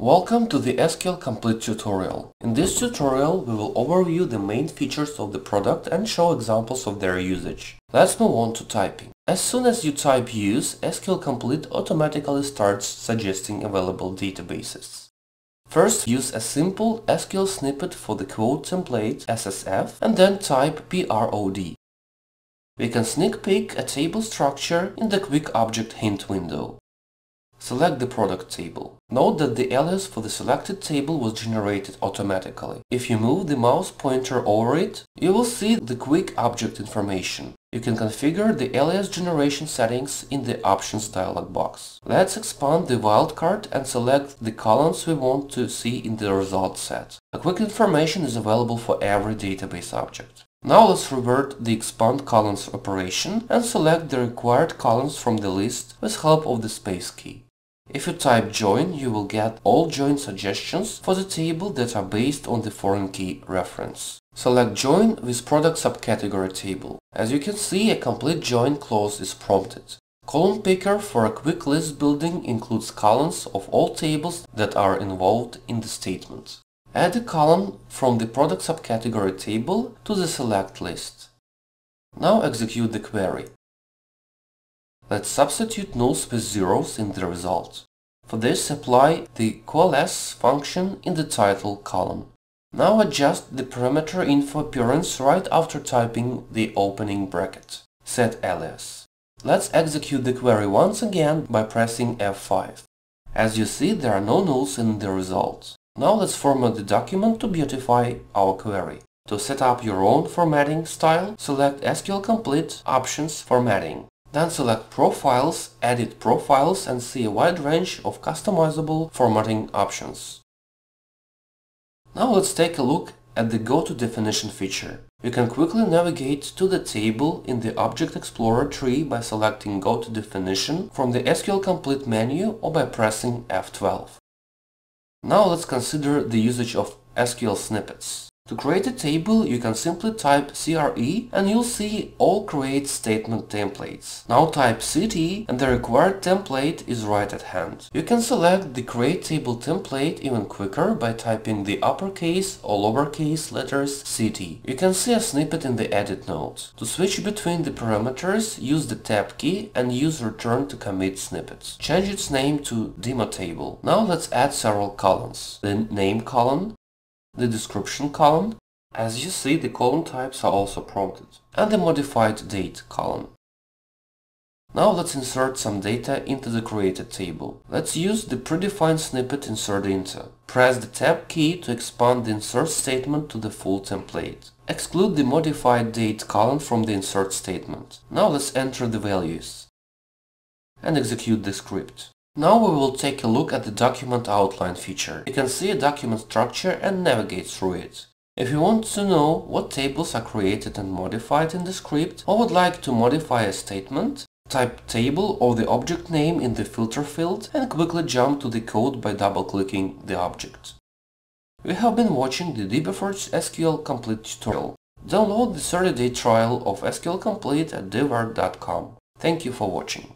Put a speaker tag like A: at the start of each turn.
A: Welcome to the SQL Complete tutorial. In this tutorial, we will overview the main features of the product and show examples of their usage. Let's move on to typing. As soon as you type use, SQL Complete automatically starts suggesting available databases. First, use a simple SQL snippet for the quote template SSF and then type PROD. We can sneak peek a table structure in the Quick Object Hint window. Select the product table. Note that the alias for the selected table was generated automatically. If you move the mouse pointer over it, you will see the quick object information. You can configure the alias generation settings in the Options dialog box. Let's expand the wildcard and select the columns we want to see in the result set. A quick information is available for every database object. Now let's revert the expand columns operation and select the required columns from the list with help of the space key. If you type join, you will get all join suggestions for the table that are based on the foreign key reference. Select join with product subcategory table. As you can see, a complete join clause is prompted. Column picker for a quick list building includes columns of all tables that are involved in the statement. Add a column from the product subcategory table to the select list. Now execute the query. Let's substitute nulls with zeros in the result. For this, apply the coalesce function in the title column. Now adjust the parameter info appearance right after typing the opening bracket. Set alias. Let's execute the query once again by pressing F5. As you see, there are no nulls in the result. Now let's format the document to beautify our query. To set up your own formatting style, select SQL Complete Options Formatting. Then select Profiles, Edit Profiles and see a wide range of customizable formatting options. Now let's take a look at the Go to Definition feature. You can quickly navigate to the table in the Object Explorer tree by selecting Go to Definition from the SQL Complete menu or by pressing F12. Now let's consider the usage of SQL snippets. To create a table, you can simply type CRE and you'll see all create statement templates. Now type CT and the required template is right at hand. You can select the create table template even quicker by typing the uppercase or lowercase letters CT. You can see a snippet in the edit node. To switch between the parameters, use the tab key and use return to commit snippets. Change its name to demo table. Now let's add several columns. The name column, the description column. As you see, the column types are also prompted, and the modified date column. Now let's insert some data into the created table. Let's use the predefined snippet insert into. Press the tab key to expand the insert statement to the full template. Exclude the modified date column from the insert statement. Now let's enter the values and execute the script. Now we will take a look at the document outline feature. You can see a document structure and navigate through it. If you want to know what tables are created and modified in the script or would like to modify a statement, type table or the object name in the filter field and quickly jump to the code by double-clicking the object. We have been watching the dbForge SQL Complete tutorial. Download the 30-day trial of SQL Complete at devart.com. Thank you for watching.